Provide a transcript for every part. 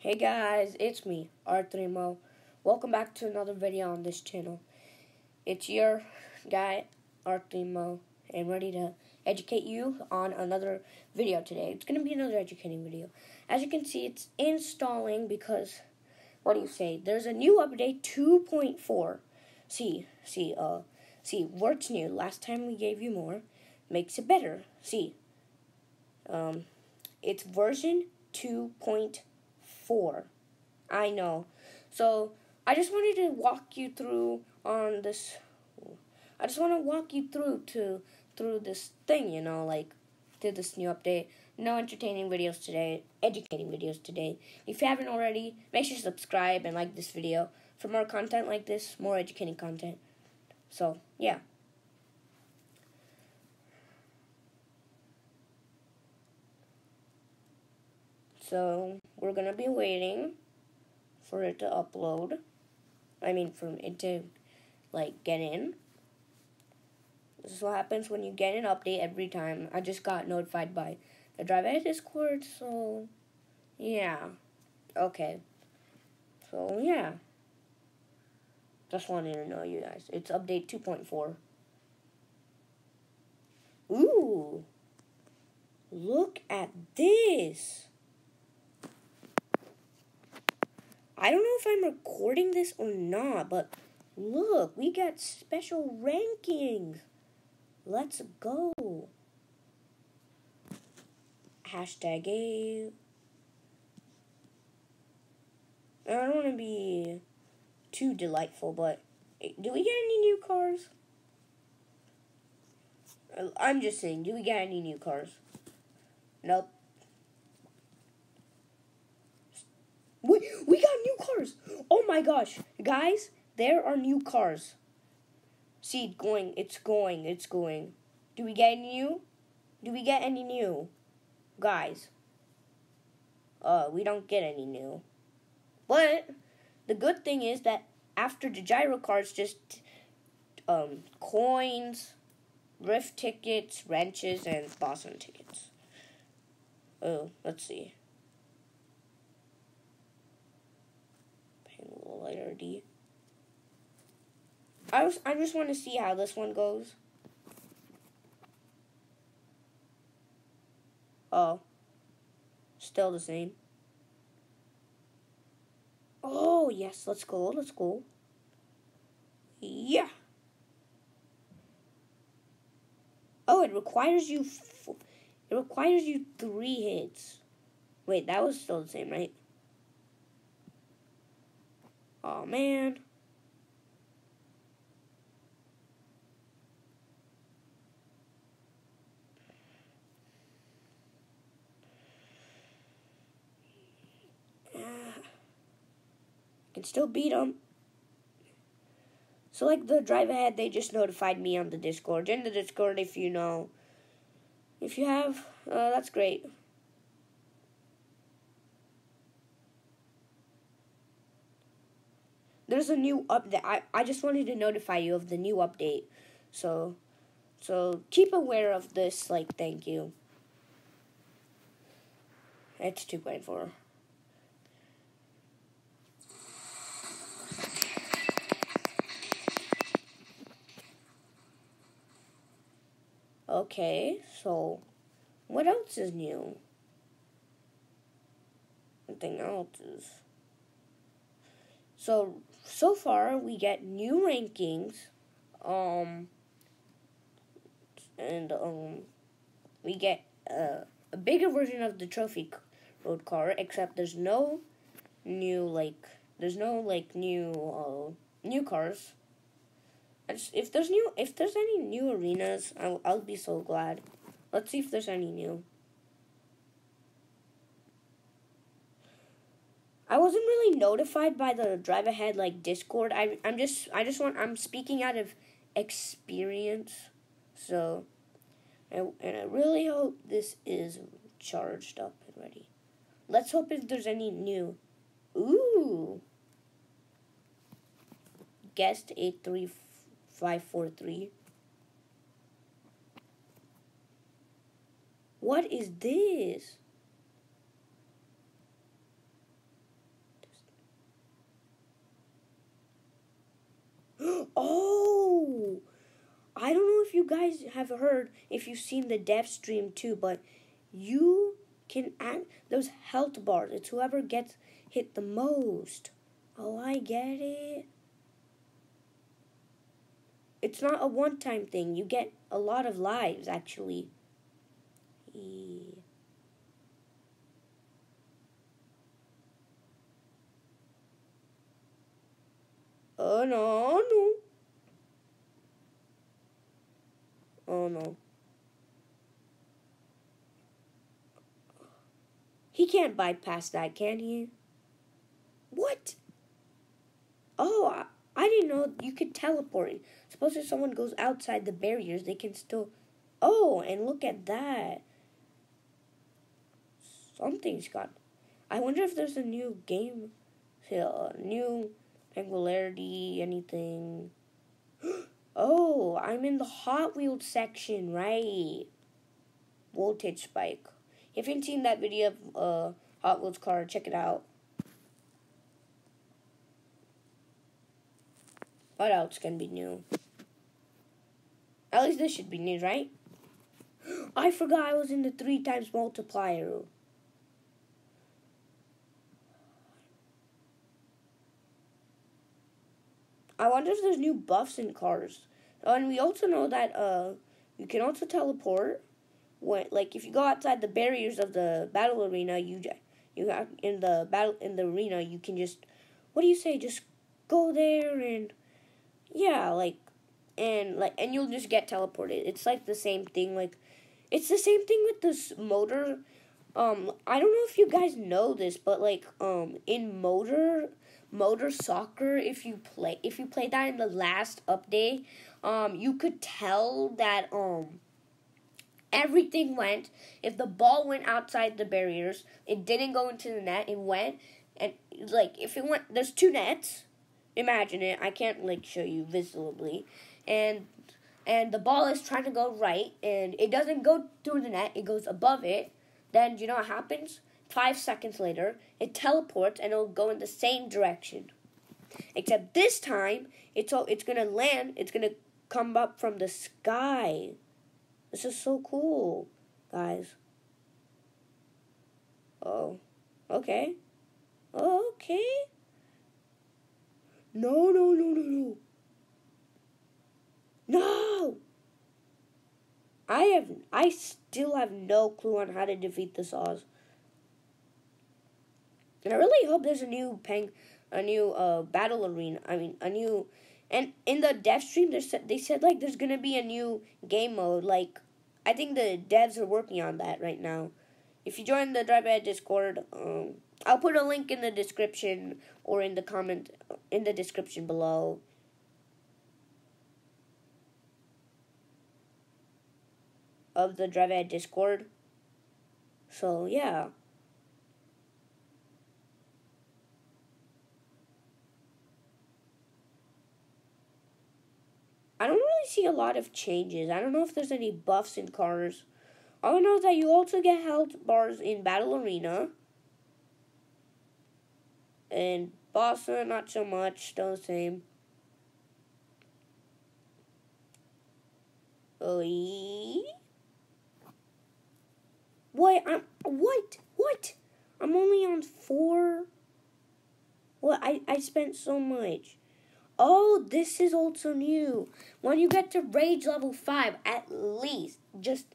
Hey guys, it's me, R3Mo. Welcome back to another video on this channel. It's your guy, R3Mo, and ready to educate you on another video today. It's going to be another educating video. As you can see, it's installing because, what do you say, there's a new update 2.4. See, see, uh, see, what's new? Last time we gave you more, makes it better. See, um, it's version 2.4. I know. So, I just wanted to walk you through on this I just want to walk you through to through this thing, you know, like to this new update. No entertaining videos today, educating videos today. If you haven't already, make sure to subscribe and like this video for more content like this, more educating content. So, yeah. So we're gonna be waiting for it to upload. I mean, for it to like get in. This is what happens when you get an update every time. I just got notified by the Drive Discord, so yeah. Okay. So yeah. Just wanted to know you guys. It's update 2.4. Ooh. Look at this. I don't know if I'm recording this or not, but look, we got special rankings. Let's go. Hashtag A. I don't want to be too delightful, but eh, do we get any new cars? Uh, I'm just saying, do we get any new cars? Nope. We, we got new cars. Oh my gosh. Guys, there are new cars. See it going, it's going, it's going. Do we get any new? Do we get any new? Guys. Uh, we don't get any new. But the good thing is that after the gyro cards just um coins, rift tickets, wrenches, and boson tickets. Oh, let's see. D. I was I just want to see how this one goes. Oh. Still the same. Oh, yes, let's go. Let's go. Yeah. Oh, it requires you it requires you 3 hits. Wait, that was still the same, right? Oh man. can still beat them. So, like the drive ahead, they just notified me on the Discord. In the Discord, if you know, if you have, uh, that's great. There's a new update. I, I just wanted to notify you of the new update. So, so keep aware of this. Like, thank you. It's 2.4. Okay, so what else is new? Nothing else is. So so far we get new rankings, um, and um, we get uh, a bigger version of the trophy road car. Except there's no new like there's no like new uh, new cars just, if there's new, if there's any new arenas, I'll, I'll be so glad. Let's see if there's any new. I wasn't really notified by the drive ahead like Discord. I I'm just I just want I'm speaking out of experience. So I, and I really hope this is charged up and ready. Let's hope if there's any new. Ooh. Guest 834 five, four, three. What is this? oh! I don't know if you guys have heard, if you've seen the dev stream too, but you can add those health bars. It's whoever gets hit the most. Oh, I get it. It's not a one time thing. You get a lot of lives, actually. Oh, no, no. Oh, no. He can't bypass that, can he? What? Oh, I, I didn't know you could teleport. Suppose if someone goes outside the barriers, they can still. Oh, and look at that. Something's got. I wonder if there's a new game, uh, new angularity, anything. oh, I'm in the Hot Wheels section, right? Voltage spike. If you haven't seen that video of uh, Hot Wheels car, check it out. What else can be new? At least this should be new, right? I forgot I was in the three times multiplier. I wonder if there's new buffs in cars. Oh, and we also know that uh, you can also teleport. When like if you go outside the barriers of the battle arena, you you have in the battle in the arena, you can just what do you say? Just go there and yeah, like and like and you'll just get teleported. It's like the same thing. Like it's the same thing with this motor. Um, I don't know if you guys know this, but like um in motor motor soccer, if you play if you played that in the last update, um, you could tell that um everything went. If the ball went outside the barriers, it didn't go into the net. It went and like if it went, there's two nets imagine it. I can't like show you visibly, and and the ball is trying to go right, and it doesn't go through the net. It goes above it. Then you know what happens? Five seconds later, it teleports and it'll go in the same direction. Except this time, it's all, it's gonna land. It's gonna come up from the sky. This is so cool, guys. Oh, okay, okay. No, no, no, no, no. No! I have I still have no clue on how to defeat the saws. And I really hope there's a new peng a new uh battle arena. I mean a new and in the dev stream they said they said like there's gonna be a new game mode. Like I think the devs are working on that right now. If you join the Drive Discord, um I'll put a link in the description or in the comment in the description below. Of the Drive Discord. So yeah. I don't really see a lot of changes. I don't know if there's any buffs in cars. All I know is that you also get health bars in Battle Arena. And Bossa, not so much, still the same. Oi. What? I'm what? What? I'm only on four. What? I I spent so much. Oh, this is also new. When you get to rage level five, at least, just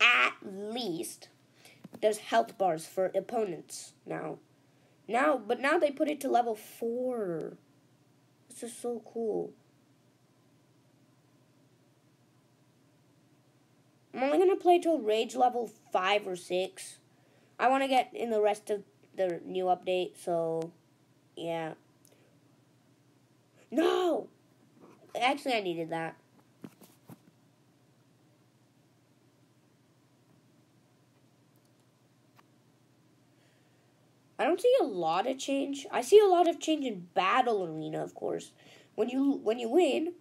at least, there's health bars for opponents now. Now, but now they put it to level 4. This is so cool. I'm only going to play till rage level 5 or 6. I want to get in the rest of the new update, so yeah. No! Actually, I needed that. I don't see a lot of change. I see a lot of change in battle arena, of course. When you when you win,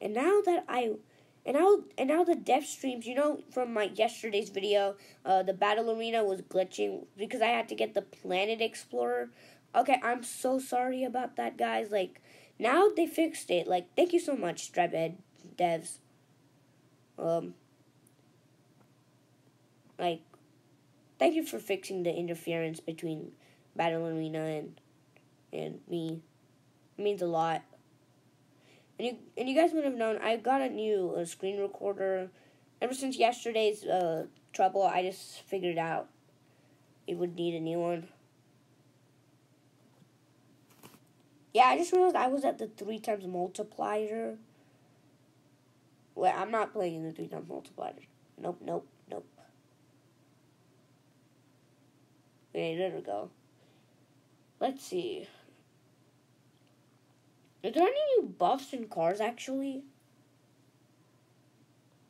and now that I and now and now the dev streams, you know, from my yesterday's video, uh, the battle arena was glitching because I had to get the planet explorer. Okay, I'm so sorry about that, guys. Like now they fixed it. Like thank you so much, Striped devs. Um, like, thank you for fixing the interference between Battle Arena and and me. It means a lot. And you and you guys would have known I got a new uh, screen recorder. Ever since yesterday's uh, trouble, I just figured out it would need a new one. Yeah, I just realized I was at the three times multiplier. Wait, I'm not playing the three times multiplier. Nope, nope, nope. Okay, there we go. Let's see. Is there any new buffs in cars actually?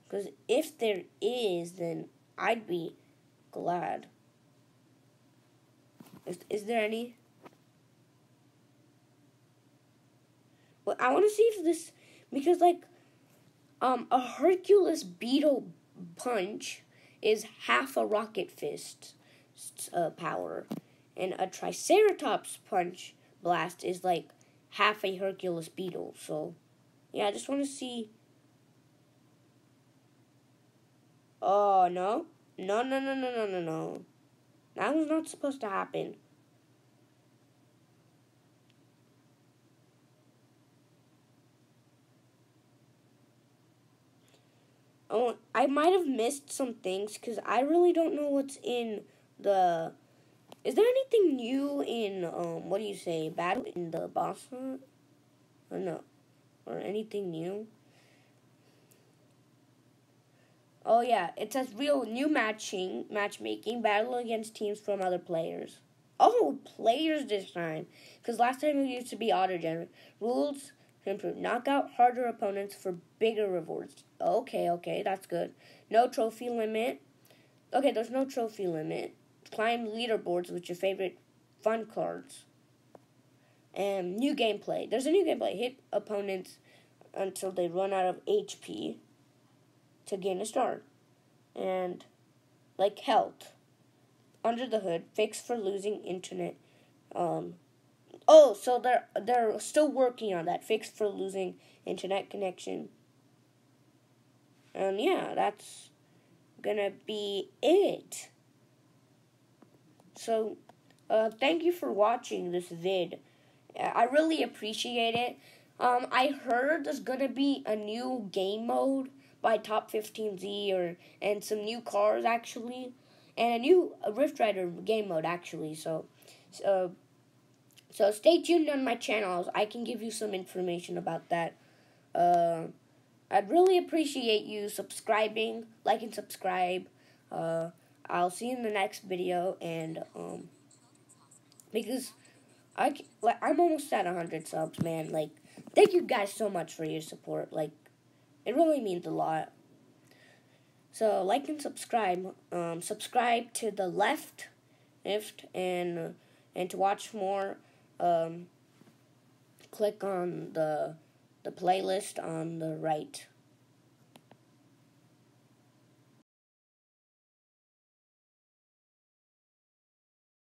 Because if there is, then I'd be glad. Is, is there any? I want to see if this because like um a Hercules beetle punch is half a rocket fist uh, power, and a Triceratops punch blast is like half a Hercules beetle. So, yeah, I just want to see. Oh no, no, no, no, no, no, no, no. That was not supposed to happen. Oh, I might have missed some things because I really don't know what's in the. Is there anything new in um? What do you say? Battle in the boss hunt? Or no, or anything new? Oh yeah, it says real new matching matchmaking battle against teams from other players. Oh, players this time, because last time it used to be auto generate rules to improve. Knock out harder opponents for bigger rewards. Okay, okay, that's good. No trophy limit. Okay, there's no trophy limit. Climb leaderboards with your favorite fun cards. And new gameplay. There's a new gameplay. Hit opponents until they run out of HP to gain a star. And like health. Under the hood, fix for losing internet. Um, oh, so they're they're still working on that. Fix for losing internet connection. And yeah, that's gonna be it. So, uh, thank you for watching this vid. I really appreciate it. Um, I heard there's gonna be a new game mode by Top 15Z or and some new cars actually, and a new Rift Rider game mode actually. So, so, so stay tuned on my channels. I can give you some information about that. Uh, I'd really appreciate you subscribing, like and subscribe. Uh, I'll see you in the next video, and um, because I like I'm almost at hundred subs, man. Like, thank you guys so much for your support. Like, it really means a lot. So like and subscribe. Um, subscribe to the left, if and and to watch more. Um, click on the the playlist on the right.